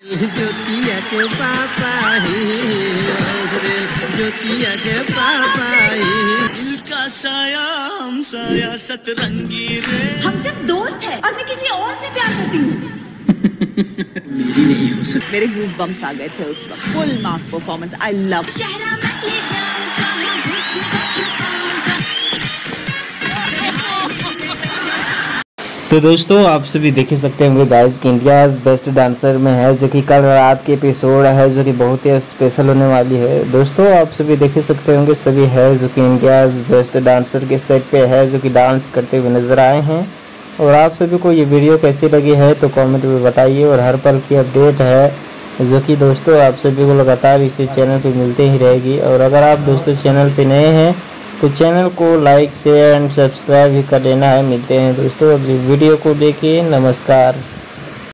ज्योतिया के पापा ही। ज्योतिया के पापा ही दिल का साया हम साया सतरंगी रे हम सिर्फ़ दोस्त है और मैं किसी और से प्यार करती हूँ। मेरी नहीं हो सकती। मेरे गूज बम्स आ गए थे उस वक्त। Full mark performance I love तो दोस्तों, आप सभी देख ही सकते होंगे गाइस कि इंडिया बेस्ट डांसर में है, जो कि कल रात के एपिसोड है, जो कि बहुत ही स्पेशल होने वाली है। दोस्तों, आप सभी देख ही सकते होंगे, सभी है जो कि इंडिया बेस्ट डांसर के सेट पे है, जो कि डांस करते हुए नज़र आए हैं। और आप सभी को ये वीडियो कैसी लगी है तो कमेंट में बताइए। और हर पल की अपडेट है, जो कि दोस्तों, आप सभी को लगातार इसी चैनल पर मिलते ही रहेगी। और अगर आप दोस्तों चैनल पर नए हैं तो चैनल को लाइक, शेयर एंड सब्सक्राइब भी कर देना है। मिलते हैं दोस्तों अगली वीडियो को देखिए। नमस्कार।